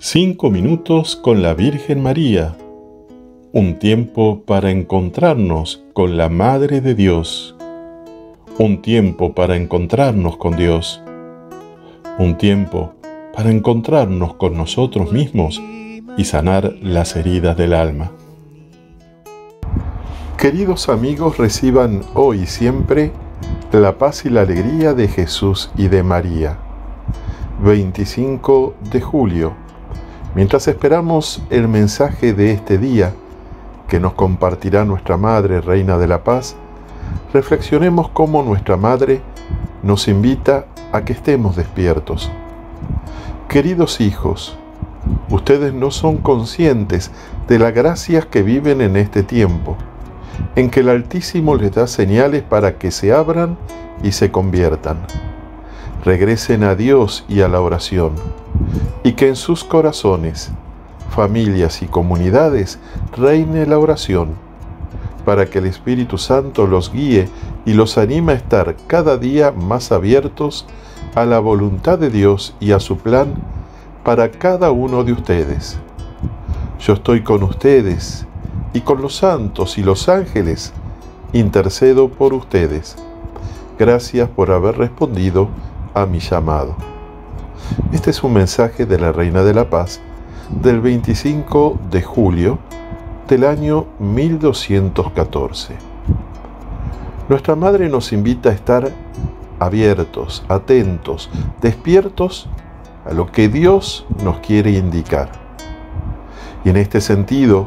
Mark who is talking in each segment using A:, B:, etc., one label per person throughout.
A: Cinco minutos con la Virgen María. Un tiempo para encontrarnos con la Madre de Dios. Un tiempo para encontrarnos con Dios. Un tiempo para encontrarnos con nosotros mismos y sanar las heridas del alma. Queridos amigos, reciban hoy siempre la paz y la alegría de Jesús y de María. 25 de julio Mientras esperamos el mensaje de este día que nos compartirá nuestra Madre, Reina de la Paz, reflexionemos cómo nuestra Madre nos invita a que estemos despiertos. Queridos hijos, ustedes no son conscientes de las gracias que viven en este tiempo, en que el Altísimo les da señales para que se abran y se conviertan. Regresen a Dios y a la oración y que en sus corazones, familias y comunidades reine la oración, para que el Espíritu Santo los guíe y los anime a estar cada día más abiertos a la voluntad de Dios y a su plan para cada uno de ustedes. Yo estoy con ustedes y con los santos y los ángeles intercedo por ustedes. Gracias por haber respondido a mi llamado. Este es un mensaje de la Reina de la Paz del 25 de julio del año 1214. Nuestra Madre nos invita a estar abiertos, atentos, despiertos a lo que Dios nos quiere indicar. Y en este sentido,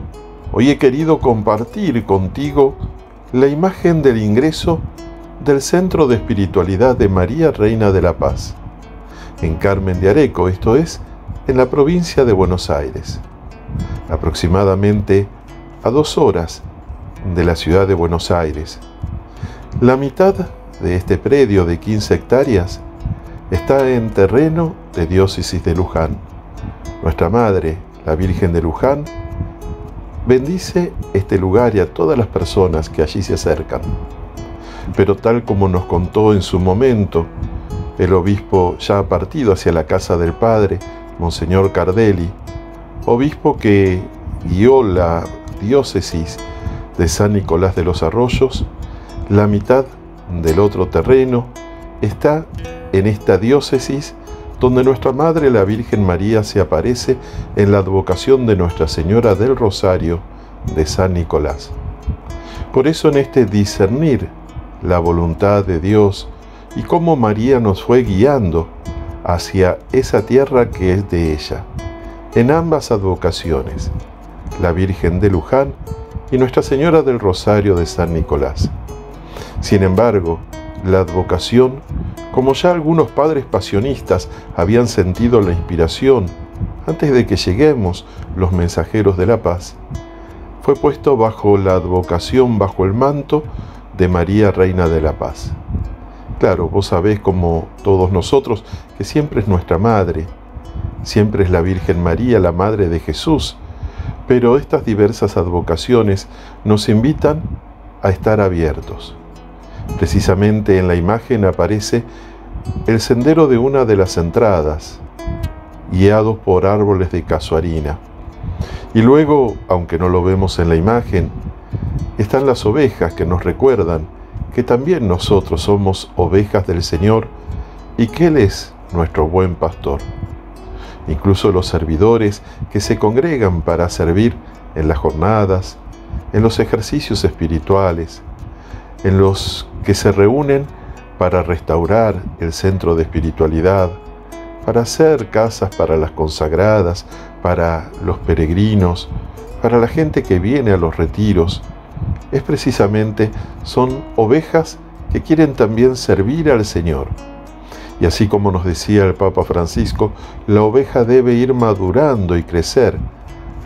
A: hoy he querido compartir contigo la imagen del ingreso del Centro de Espiritualidad de María Reina de la Paz en Carmen de Areco, esto es, en la provincia de Buenos Aires, aproximadamente a dos horas de la ciudad de Buenos Aires. La mitad de este predio de 15 hectáreas está en terreno de diócesis de Luján. Nuestra Madre, la Virgen de Luján, bendice este lugar y a todas las personas que allí se acercan. Pero tal como nos contó en su momento el obispo ya ha partido hacia la casa del Padre, Monseñor Cardelli, obispo que guió la diócesis de San Nicolás de los Arroyos, la mitad del otro terreno está en esta diócesis donde nuestra Madre la Virgen María se aparece en la advocación de Nuestra Señora del Rosario de San Nicolás. Por eso en este discernir la voluntad de Dios y cómo María nos fue guiando hacia esa tierra que es de ella, en ambas advocaciones, la Virgen de Luján y Nuestra Señora del Rosario de San Nicolás. Sin embargo, la advocación, como ya algunos padres pasionistas habían sentido la inspiración antes de que lleguemos los mensajeros de la paz, fue puesto bajo la advocación, bajo el manto de María Reina de la Paz. Claro, vos sabés como todos nosotros que siempre es nuestra madre, siempre es la Virgen María, la Madre de Jesús, pero estas diversas advocaciones nos invitan a estar abiertos. Precisamente en la imagen aparece el sendero de una de las entradas, guiados por árboles de casuarina. Y luego, aunque no lo vemos en la imagen, están las ovejas que nos recuerdan que también nosotros somos ovejas del Señor y que Él es nuestro buen pastor. Incluso los servidores que se congregan para servir en las jornadas, en los ejercicios espirituales, en los que se reúnen para restaurar el centro de espiritualidad, para hacer casas para las consagradas, para los peregrinos, para la gente que viene a los retiros, es precisamente son ovejas que quieren también servir al Señor. Y así como nos decía el Papa Francisco, la oveja debe ir madurando y crecer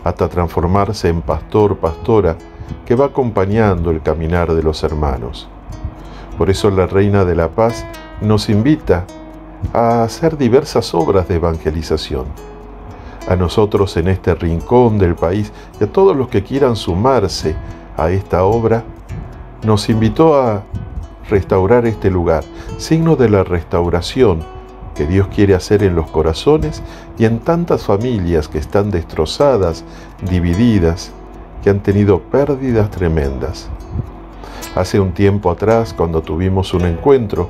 A: hasta transformarse en pastor, pastora, que va acompañando el caminar de los hermanos. Por eso la Reina de la Paz nos invita a hacer diversas obras de evangelización. A nosotros en este rincón del país y a todos los que quieran sumarse a esta obra, nos invitó a restaurar este lugar, signo de la restauración que Dios quiere hacer en los corazones y en tantas familias que están destrozadas, divididas, que han tenido pérdidas tremendas. Hace un tiempo atrás, cuando tuvimos un encuentro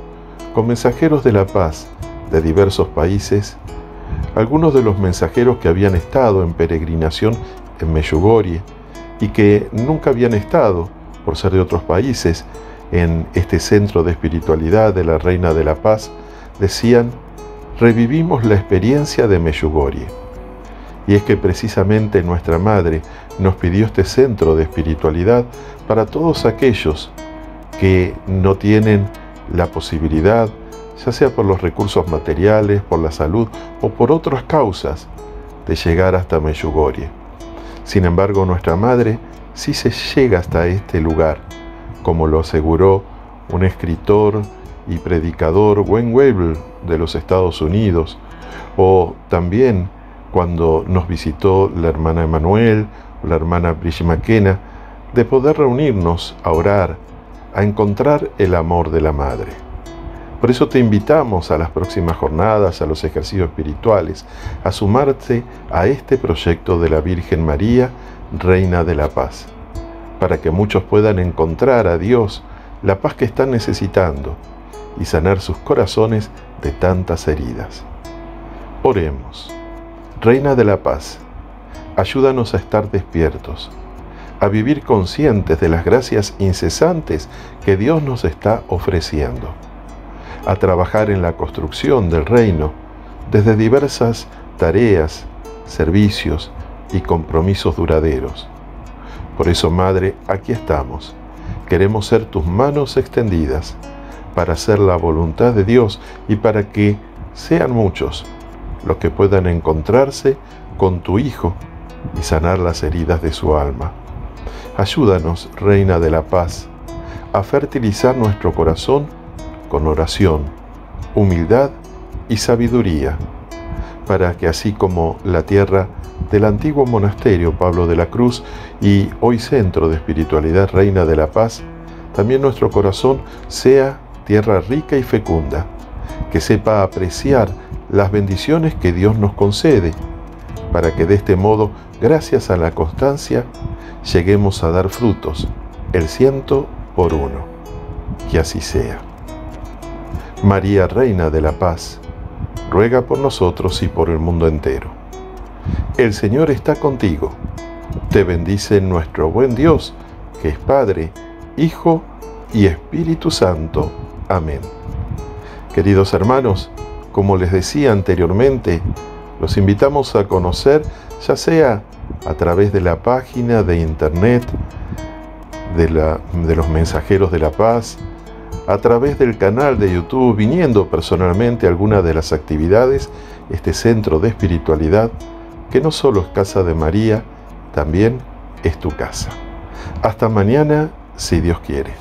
A: con mensajeros de la paz de diversos países, algunos de los mensajeros que habían estado en peregrinación en Meyugorie y que nunca habían estado, por ser de otros países, en este centro de espiritualidad de la Reina de la Paz, decían, revivimos la experiencia de Meyugorie. Y es que precisamente nuestra Madre nos pidió este centro de espiritualidad para todos aquellos que no tienen la posibilidad, ya sea por los recursos materiales, por la salud o por otras causas, de llegar hasta Meyugorie. Sin embargo, nuestra Madre sí se llega hasta este lugar, como lo aseguró un escritor y predicador Wayne Weibel de los Estados Unidos, o también cuando nos visitó la hermana Emanuel, la hermana Brigitte McKenna, de poder reunirnos a orar, a encontrar el amor de la Madre. Por eso te invitamos a las próximas jornadas, a los ejercicios espirituales, a sumarte a este proyecto de la Virgen María, Reina de la Paz, para que muchos puedan encontrar a Dios la paz que están necesitando y sanar sus corazones de tantas heridas. Oremos. Reina de la paz, ayúdanos a estar despiertos, a vivir conscientes de las gracias incesantes que Dios nos está ofreciendo, a trabajar en la construcción del reino desde diversas tareas, servicios y compromisos duraderos. Por eso, Madre, aquí estamos. Queremos ser tus manos extendidas para hacer la voluntad de Dios y para que sean muchos los que puedan encontrarse con tu Hijo y sanar las heridas de su alma. Ayúdanos, Reina de la Paz, a fertilizar nuestro corazón con oración, humildad y sabiduría, para que así como la tierra del antiguo monasterio Pablo de la Cruz y hoy centro de espiritualidad Reina de la Paz, también nuestro corazón sea tierra rica y fecunda, que sepa apreciar las bendiciones que Dios nos concede, para que de este modo, gracias a la constancia, lleguemos a dar frutos, el ciento por uno. Que así sea. María, Reina de la Paz, ruega por nosotros y por el mundo entero. El Señor está contigo. Te bendice nuestro buen Dios, que es Padre, Hijo y Espíritu Santo. Amén. Queridos hermanos, como les decía anteriormente, los invitamos a conocer, ya sea a través de la página de internet de, de los mensajeros de la paz, a través del canal de YouTube, viniendo personalmente a alguna de las actividades, este centro de espiritualidad, que no solo es casa de María, también es tu casa. Hasta mañana, si Dios quiere.